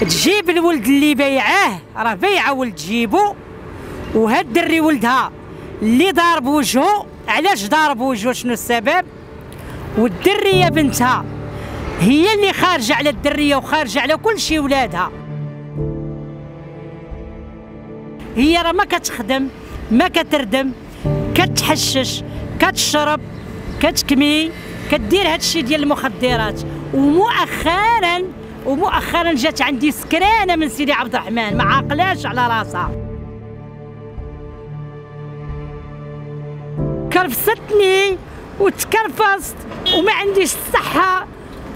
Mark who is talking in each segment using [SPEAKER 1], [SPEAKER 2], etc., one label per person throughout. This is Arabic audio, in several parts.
[SPEAKER 1] تجيب الولد اللي بيعاه راه بيعه ولد تجيبو وهاد الدري ولدها اللي ضارب وجهه علاش ضارب وجهه شنو السبب؟ والدرية بنتها هي اللي خارجة على الدرية وخارجة على كل شيء ولادها. هي راه ما كتخدم ما كتردم كتحشش كتشرب كتكمي كدير هادشي ديال المخدرات. ومؤخرا ومؤخرا جات عندي سكرانة من سيدي عبد الرحمن. ما عاقلاش على راسها. كرفستني وتكرفست وما عنديش الصحه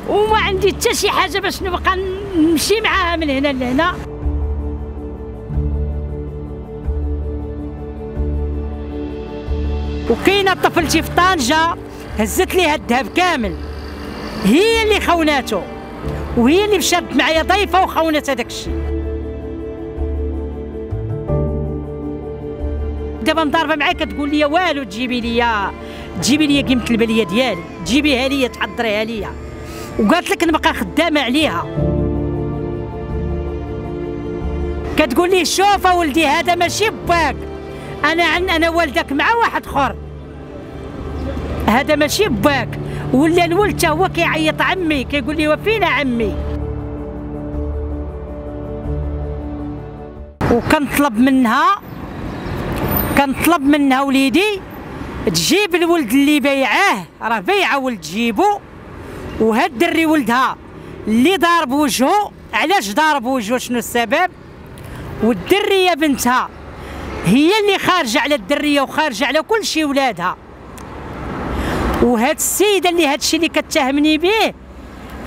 [SPEAKER 1] وما عندي حتى شي حاجة باش نبقى نمشي معاها من هنا لهنا. وكاينة طفلتي في طنجة هزت لي الذهب كامل هي اللي خوناته. وهي اللي مشات معايا ضيفة وخونت هذاك الشيء. دابا مضاربة معاك كتقول لي والو تجيبي لي تجيبي لي قيمة البلية ديالي. تجيبيها لي تحضريها لي وقالت لك نبقى خدامة عليها. كتقول لي شوف ولدي هذا ماشي باك أنا عن أنا والدك مع واحد آخر. هذا ماشي باك ولا الولد هو كيعيط عمي كيقول لي وفينا عمي. وكنطلب منها كنطلب منها وليدي تجيب الولد اللي بيعاه. راه بيعة ولد تجيبو. وهاد الدري ولدها اللي ضارب وجهه علاش ضارب وجهه شنو السبب؟ والدرية بنتها هي اللي خارجة على الدرية وخارجة على كل شيء ولادها. وهاد السيدة اللي هادشي اللي كتهمني به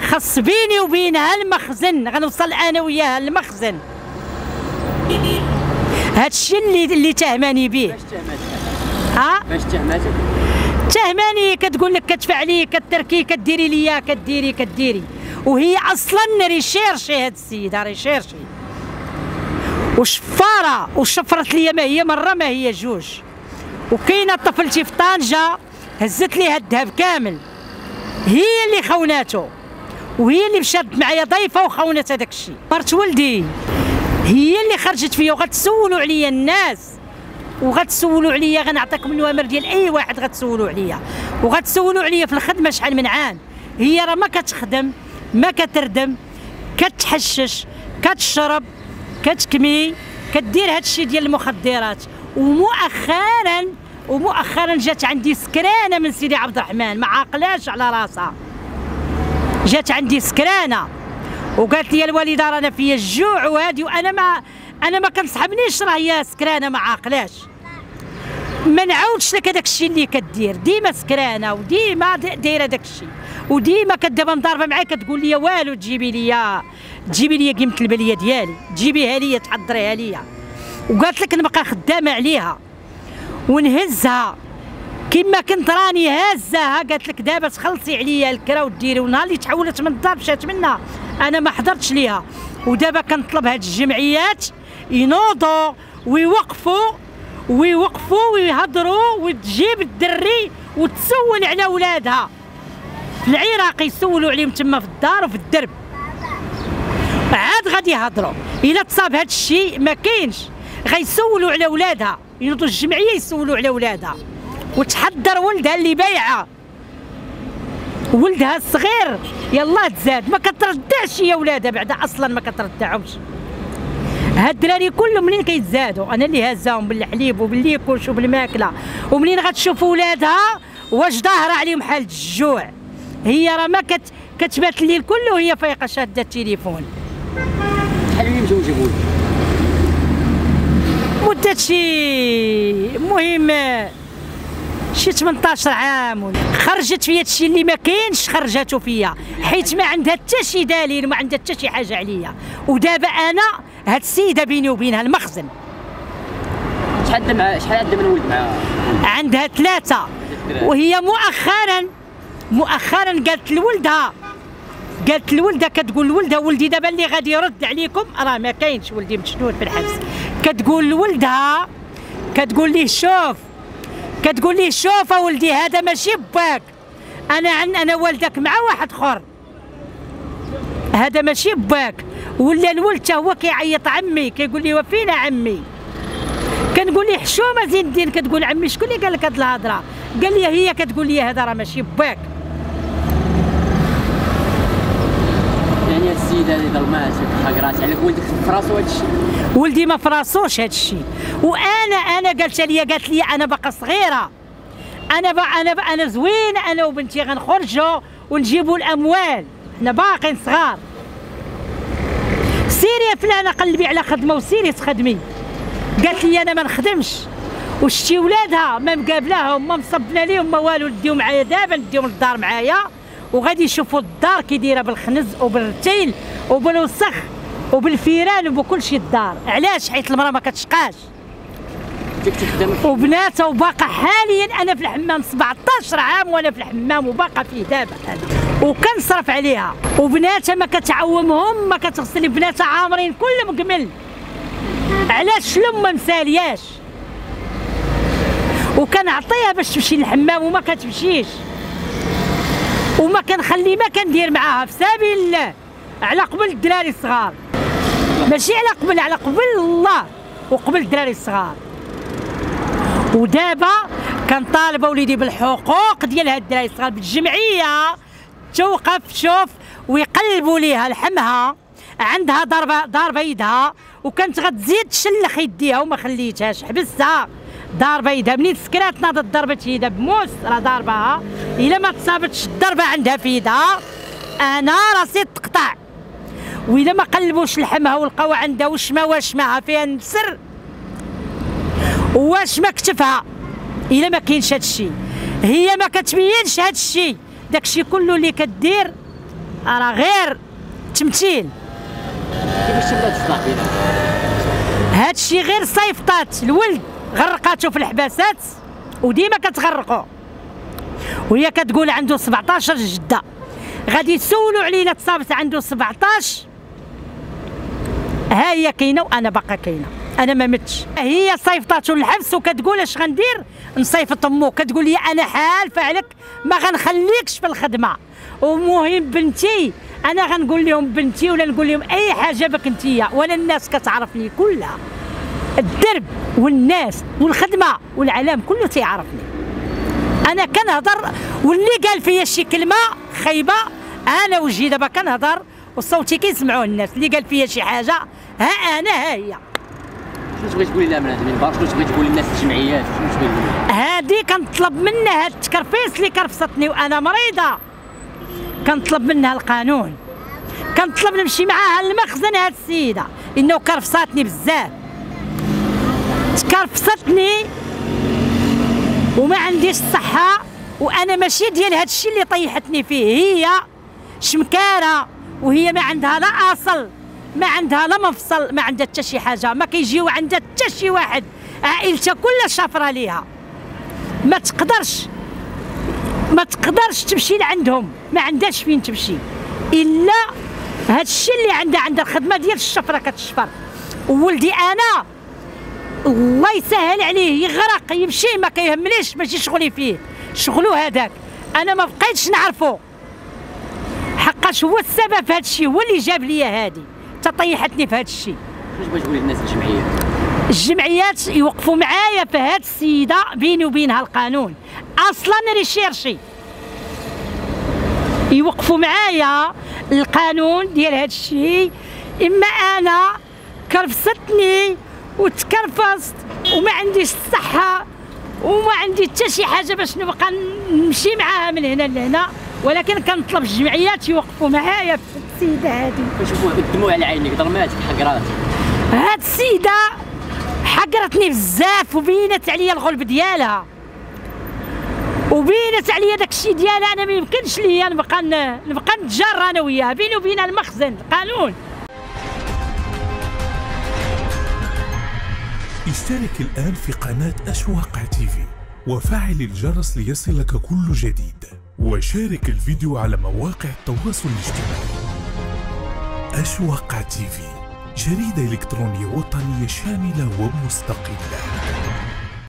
[SPEAKER 1] خص بيني وبينها المخزن. غنوصل أنا وياها المخزن. هادشي اللي اللي تهماني به
[SPEAKER 2] ها؟ باش تهماتك.
[SPEAKER 1] تهماني كتقول لك كتدفع لي كتركي كديري ليا كديري كديري. وهي أصلا recherchée هاد السيدة recherchée. وشفارة وشفرت لي ما هي مرة ما هي جوج. وكاينة طفلتي في طنجه هزت لي الذهب كامل. هي اللي خوناته وهي اللي مشات معايا ضيفة وخونت هذاك الشيء. مرت ولدي. هي اللي خرجت فيا وغتسولوا عليا الناس. وغتسولوا عليا غنعطيكم النوامر ديال أي واحد غتسولوا عليا. وغتسولوا عليا في الخدمة شحال من عام. هي راه ما كتخدم ما كتردم كتحشش كتشرب كتكمي كدير هادشي ديال المخدرات. ومؤخرا ومؤخرا جات عندي سكرانة من سيدي عبد الرحمن ما عاقلاش على راسها. جات عندي سكرانة وقالت لي الوالدة رانا فيا الجوع وهادي وأنا ما أنا ما كنصحبنيش راه هي سكرانة ما عاقلاش. ما نعاودش لك هذاك الشيء اللي كدير ديما سكرانة وديما دايرة داك الشيء وديما كدابا مضاربة معاك كتقول لي والو تجيبي لي تجيبي لي قيمة البلية ديالي تجيبيها لي تحضريها لي. وقالت لك نبقى خدامة عليها. ونهزها. كما كنت راني هازاها قالت لك دابا تخلصي عليا الكرا وديري ونهار اللي تحولت من الدار مشات منها أنا ما حضرتش ليها. ودابا كنطلب هاد الجمعيات ينوضوا ويوقفوا ويوقفوا ويهضروا وتجيب الدري وتسول على ولادها. في العراق يسولوا عليهم تما في الدار وفي الدرب. عاد غادي يهضروا إلا تصاب هاد الشيء ما كاينش. غيسولوا على ولادها. ينوضوا الجمعية يسولوا على ولادها. وتحضر ولدها اللي بايعة. ولدها الصغير يلا تزاد. ما كتردعش يا ولادها بعدا أصلا ما كتردعهمش. هاد الدراري كلهم منين كيتزادوا؟ أنا اللي هزاهم بالحليب وبالليكوش وبالماكله ومنين غتشوف ولادها؟ واش ظاهرة عليهم حاله الجوع. هي راه ما كت كتبات الليل كله وهي فايقة شادة التليفون.
[SPEAKER 2] شحال من مزوجه
[SPEAKER 1] مدة شي مهم. شي 18 عام. خرجت فيا هادشي اللي ما كاينش خرجته فيا. حيت ما عندها حتى شي دليل وما عندها حتى شي حاجة عليا. ودابا أنا هاد السيدة بيني وبينها المخزن.
[SPEAKER 2] شحال مع شحال عندها من ولد؟ معاها
[SPEAKER 1] عندها ثلاثة. وهي مؤخرا مؤخرا قالت لولدها قالت لولدها كتقول لولدها ولدي دابا اللي غادي يرد عليكم راه ما كاينش ولدي مشدود في الحبس. كتقول لولدها كتقول ليه شوف كتقول ليه شوف ولدي هذا ماشي باك أنا عن أنا والدك مع واحد آخر. هذا ماشي باك ولا الولد هو كيعيط عمي كيقول لي وفينا عمي. كنقول لي حشومة زين الدين؟ كتقول عمي شكون اللي قال لك هاد الهضرة؟ قال لي هي كتقول لي هذا راه ماشي باك
[SPEAKER 2] يعني هاد السيده اللي ظلمات عليك ولدك
[SPEAKER 1] ولدي ما فراسوش هاد الشيء؟ وأنا أنا قالت لي قالت لي أنا باقا صغيرة. أنا با أنا با أنا زوين أنا وبنتي غنخرجوا ونجيبوا الأموال. حنا باقيين صغار. سيري يا فلانه قلبي على خدمة وسيري تخدمي. قالت لي أنا ما نخدمش. وشتي ولادها ما مقابلاهم ما مصبنا ليهم ما والو نديهم معايا دابا نديهم للدار معايا. وغادي يشوفوا الدار كي دايرة بالخنز وبالرتيل وبالوسخ وبالفيران وبكل شيء الدار علاش؟ حيت المرأة ما كتشقاش. وبناتها وباقا حاليا أنا في الحمام 17 عام وأنا في الحمام وباقا فيه دابا. وكنصرف عليها. وبناتها ما كتعومهم ما كتغسل بناتها عامرين كلهم قمل علاش الام ما مسالياش؟ وكنعطيها باش تمشي للحمام وما كتمشيش. وما كنخلي ما كندير معاها في سبيل الله. على قبل الدراري الصغار. ماشي على قبل على قبل الله وقبل الدراري الصغار. ودابا كنطالب وليدي بالحقوق ديال هاد الدراري الصغار بالجمعية. توقف شوف ويقلبوا ليها لحمها. عندها ضربة دار بيدها وكانت غتزيد تشلخ يديها وما خليتهاش حبستها ضاربه يدها. منين سكرات ناضت ضربت يدها بموس؟ راه ضاربها إلا ما تصابتش الضربة عندها في يدها أنا راسي تقطع. وإذا ما قلبوش لحمها ولقاو عندها وشمه وشمها فيها نسر واش ما كتفها. إلا ما كاينش هادشي هي ما كتبينش هادشي داكشي كله اللي كدير راه غير تمثيل.
[SPEAKER 2] كيفاش تبدا تصدق بينا
[SPEAKER 1] هادشي غير صيفطات. الولد غرقاتو في الحباسات وديما كتغرقو. وهي كتقول عنده 17 جدة. غادي يسولوا عليه الا تصابت عنده 17 ها هي كاينة وأنا باقا كاينة. أنا ما متش. هي صيفطاتو للحبس وكتقول اش غندير؟ نصيفط امو كتقول لي أنا حالفه عليك ما غنخليكش في الخدمة. ومهم بنتي أنا غنقول لهم بنتي ولا نقول لهم أي حاجة بك انتيا ولا الناس كتعرفني كلها. الدرب والناس والخدمة والعالم كله تيعرفني. أنا كنهضر واللي قال فيا شي كلمة خايبة أنا وجهي دابا كنهضر وصوتي كيسمعوه الناس اللي قال فيا شي حاجة. ها أنا ها هي.
[SPEAKER 2] شنو تبغي تقولي لها من هذا المنبر شنو تبغي تقولي للناس الجمعيات؟ شنو تبغي تقولي
[SPEAKER 1] هادي كنطلب منها هاد التكرفيس اللي كرفصتني وأنا مريضة. كنطلب منها القانون. كنطلب نمشي معاها للمخزن هاد السيدة. إنه كرفصاتني بزاف. تكرفصتني وما عنديش الصحة وأنا ماشي ديال هاد الشيء اللي طيحتني فيه. هي شمكارة. وهي ما عندها لا أصل ما عندها لا مفصل ما عندها حتى شي حاجة. ما كيجيو عندها حتى شي واحد. عائلتها كلها شافره ليها. ما تقدرش ما تقدرش تمشي لعندهم. ما عندهاش فين تمشي. إلا هاد الشيء اللي عندها عندها الخدمة ديال الشفرة كتشفر. وولدي أنا الله يسهل عليه يغرق يمشي ما كيهمنيش ماشي شغلي فيه. شغلو هذاك. أنا ما بقيتش نعرفو. حقاش هو السبب في هذا الشيء هو اللي جاب لي هادي. تطيحتني في هذا الشيء
[SPEAKER 2] شنو تبغي تقولي للناس الجمعيات؟
[SPEAKER 1] الجمعيات يوقفوا معايا في هاد السيدة بيني وبينها القانون. أصلا ريشيرشي. يوقفوا معايا القانون ديال هاد الشيء إما أنا كرفستني وتكرفست وما عنديش الصحة وما عندي حتى شي حاجة باش نبقى نمشي معاها من هنا لهنا. ولكن كنطلب الجمعيات يوقفوا معايا في السيدة هذه
[SPEAKER 2] كنشوفوا الدموع على عينيك ظلماتك حقراتك
[SPEAKER 1] هاد السيدة حقرتني بزاف وبينت عليا الغلب ديالها. وبينت عليا داك الشيء ديالها أنا ما يمكنش ليا نبقى نبقى نتجرى أنا وياها بيني وبينها المخزن قانون.
[SPEAKER 3] اشترك الآن في قناة أشواق تيفي وفعل الجرس ليصلك كل جديد. وشارك الفيديو على مواقع التواصل الاجتماعي. أشواق تيفي جريدة إلكترونية وطنية شاملة ومستقلة.